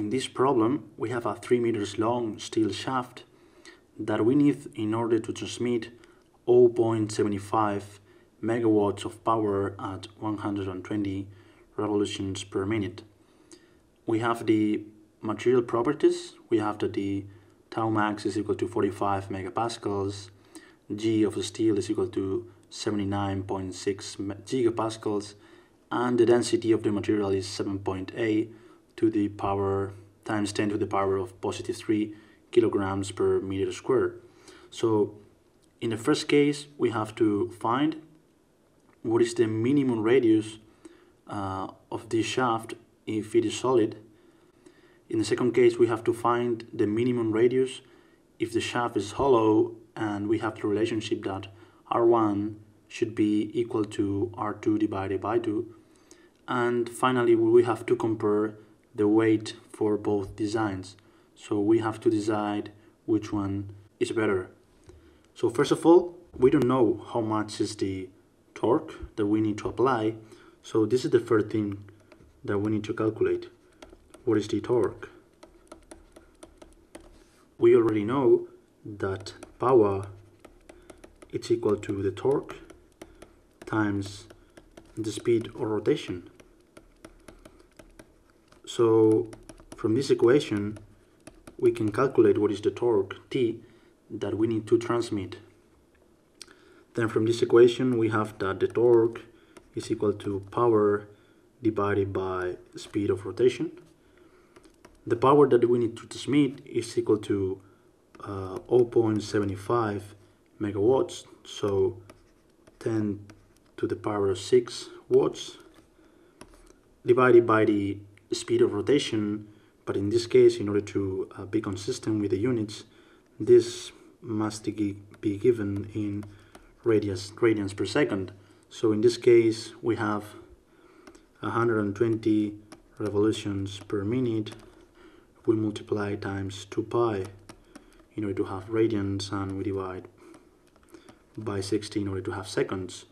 in this problem, we have a 3 meters long steel shaft that we need in order to transmit 0.75 megawatts of power at 120 revolutions per minute. We have the material properties. We have that the tau max is equal to 45 megapascals, G of the steel is equal to 79.6 gigapascals, and the density of the material is 7.8 to the power times 10 to the power of positive 3 kilograms per meter squared. So in the first case, we have to find what is the minimum radius uh, of this shaft if it is solid. In the second case, we have to find the minimum radius if the shaft is hollow and we have the relationship that R1 should be equal to R2 divided by 2. And finally, we have to compare the weight for both designs. So we have to decide which one is better. So first of all, we don't know how much is the torque that we need to apply. So this is the first thing that we need to calculate. What is the torque? We already know that power is equal to the torque times the speed of rotation. So from this equation, we can calculate what is the torque T that we need to transmit. Then from this equation, we have that the torque is equal to power divided by speed of rotation. The power that we need to transmit is equal to uh, 0.75 megawatts, so 10 to the power of 6 watts, divided by the speed of rotation, but in this case, in order to uh, be consistent with the units, this must be given in radius, radians per second. So in this case, we have 120 revolutions per minute. We multiply times 2 pi in order to have radians, and we divide by 60 in order to have seconds.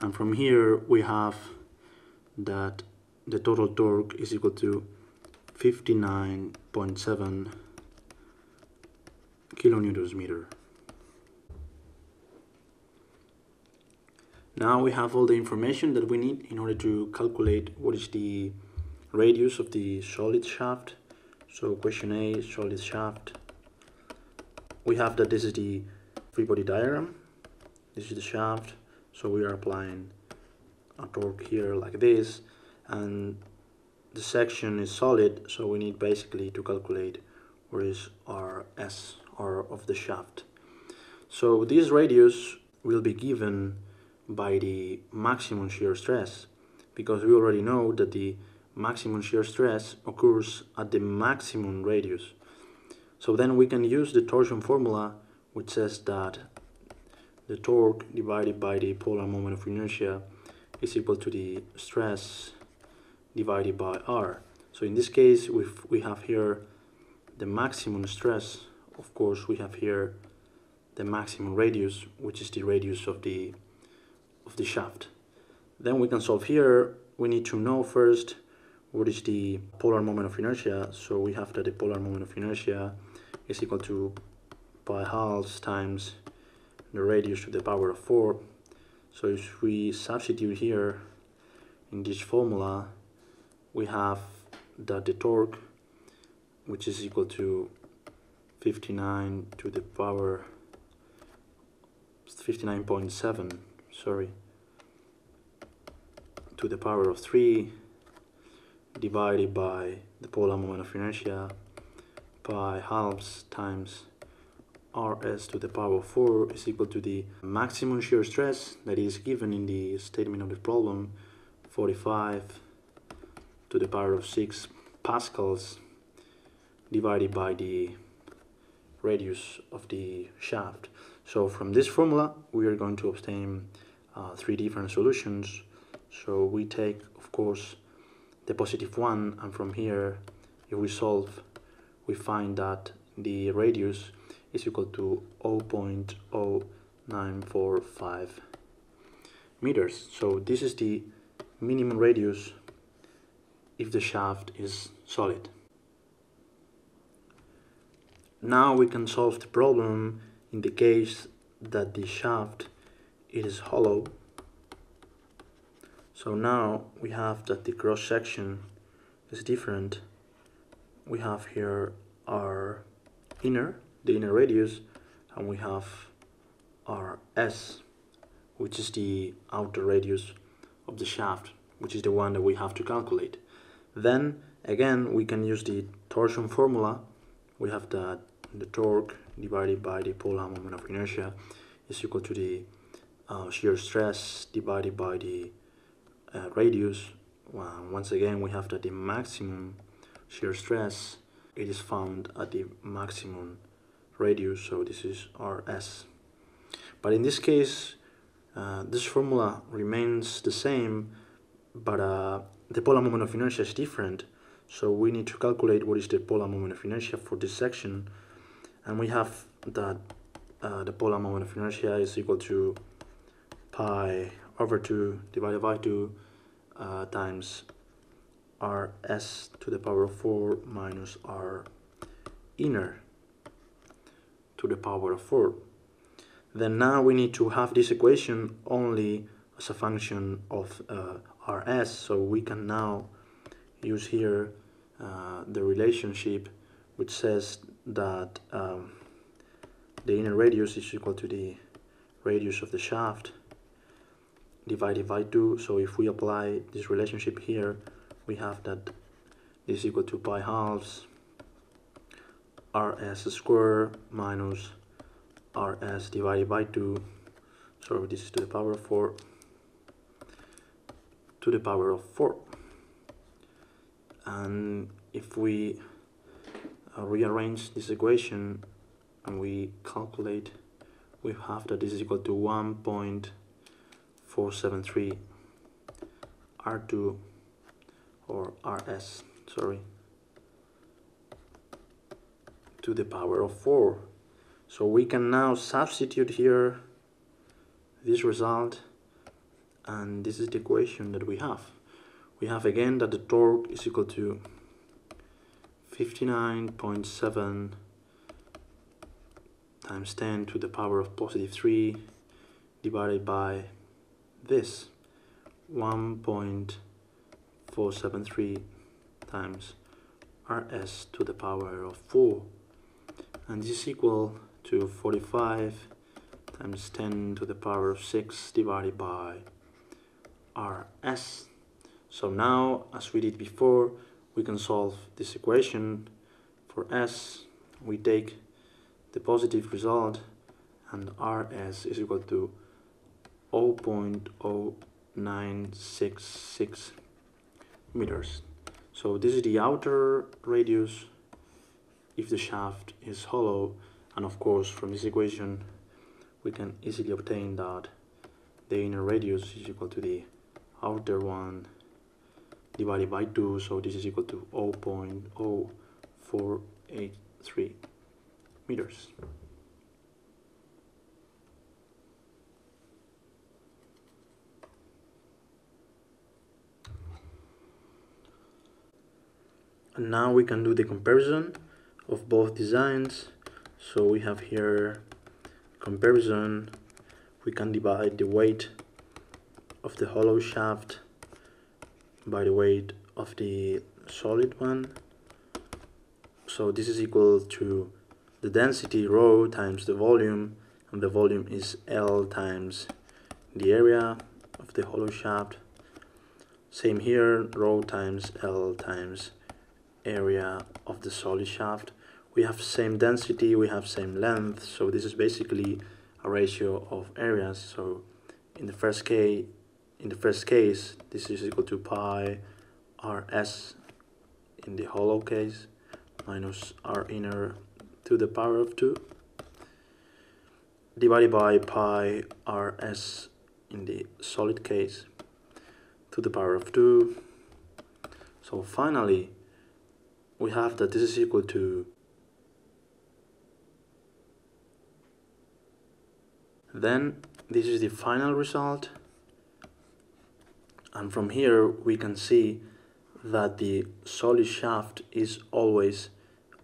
And from here, we have that the total torque is equal to 59.7 kilonewtons meter. Now we have all the information that we need in order to calculate what is the radius of the solid shaft. So question A, solid shaft. We have that this is the free body diagram. This is the shaft. So we are applying a torque here like this and the section is solid so we need basically to calculate where is our S or of the shaft. So this radius will be given by the maximum shear stress because we already know that the maximum shear stress occurs at the maximum radius. So then we can use the torsion formula which says that the torque divided by the polar moment of inertia is equal to the stress divided by r. So in this case, we we have here the maximum stress. Of course, we have here the maximum radius, which is the radius of the of the shaft. Then we can solve here. We need to know first what is the polar moment of inertia. So we have that the polar moment of inertia is equal to pi halves times the radius to the power of 4. So if we substitute here in this formula, we have that the torque which is equal to 59 to the power 59.7 sorry to the power of 3 divided by the polar moment of inertia pi halves times rs to the power of 4 is equal to the maximum shear stress that is given in the statement of the problem 45 to the power of 6 pascals divided by the radius of the shaft. So from this formula we are going to obtain uh, three different solutions. So we take of course the positive one and from here if we solve we find that the radius is equal to 0.0945 meters. So this is the minimum radius if the shaft is solid. now we can solve the problem in the case that the shaft is hollow. So now we have that the cross section is different. We have here our inner the inner radius and we have our S which is the outer radius of the shaft which is the one that we have to calculate then again we can use the torsion formula we have that the torque divided by the polar moment of inertia is equal to the uh, shear stress divided by the uh, radius. Well, once again, we have that the maximum shear stress it is found at the maximum radius, so this is Rs. But in this case, uh, this formula remains the same, but uh, the polar moment of inertia is different. So we need to calculate what is the polar moment of inertia for this section and we have that uh, the polar moment of inertia is equal to pi over 2 divided by 2 uh, times rs to the power of 4 minus r inner to the power of 4 then now we need to have this equation only as a function of uh, rs so we can now use here uh, the relationship which says that um, the inner radius is equal to the radius of the shaft divided by 2 so if we apply this relationship here we have that this is equal to pi halves rs square minus rs divided by 2 so this is to the power of 4 to the power of 4 and if we uh, rearrange this equation and we calculate we have that this is equal to 1.473 R2 or RS sorry to the power of 4 so we can now substitute here this result and this is the equation that we have. We have again that the torque is equal to 59.7 times 10 to the power of positive 3 divided by this 1.473 times rs to the power of 4 and this is equal to 45 times 10 to the power of 6 divided by rs so now as we did before we can solve this equation. For s we take the positive result and rs is equal to 0.0966 meters. So this is the outer radius if the shaft is hollow and of course from this equation we can easily obtain that the inner radius is equal to the outer one divided by 2 so this is equal to 0.0483 meters. And now we can do the comparison of both designs. So we have here comparison. We can divide the weight of the hollow shaft by the weight of the solid one. So this is equal to the density rho times the volume and the volume is L times the area of the hollow shaft. Same here rho times L times area of the solid shaft. We have same density we have same length so this is basically a ratio of areas. So in the first case in the first case this is equal to pi rs in the hollow case minus r inner to the power of 2 divided by pi rs in the solid case to the power of 2 so finally we have that this is equal to then this is the final result and from here we can see that the solid shaft is always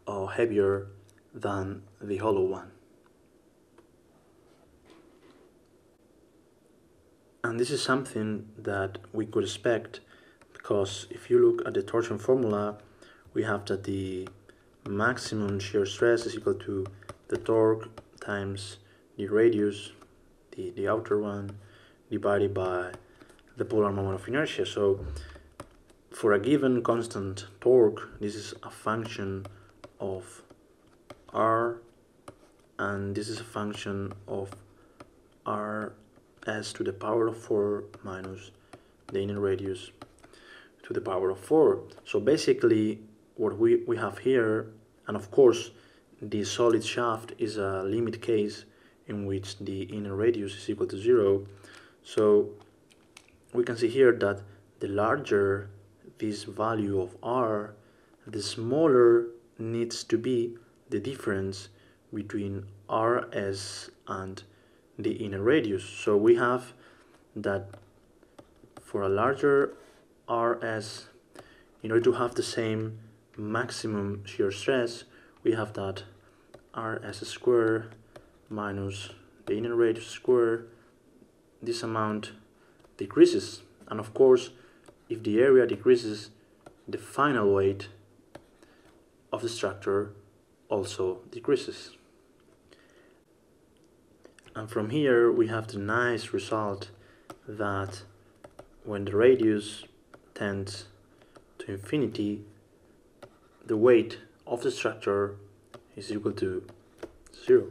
uh, heavier than the hollow one. And this is something that we could expect because if you look at the torsion formula, we have that the maximum shear stress is equal to the torque times the radius, the, the outer one, divided by the polar moment of inertia. So for a given constant torque, this is a function of r and this is a function of r s to the power of 4 minus the inner radius to the power of 4. So basically what we, we have here, and of course the solid shaft is a limit case in which the inner radius is equal to 0. So we can see here that the larger this value of r, the smaller needs to be the difference between rs and the inner radius. So we have that for a larger rs, in order to have the same maximum shear stress, we have that rs square minus the inner radius square, this amount decreases. And of course, if the area decreases, the final weight of the structure also decreases. And from here we have the nice result that when the radius tends to infinity, the weight of the structure is equal to zero.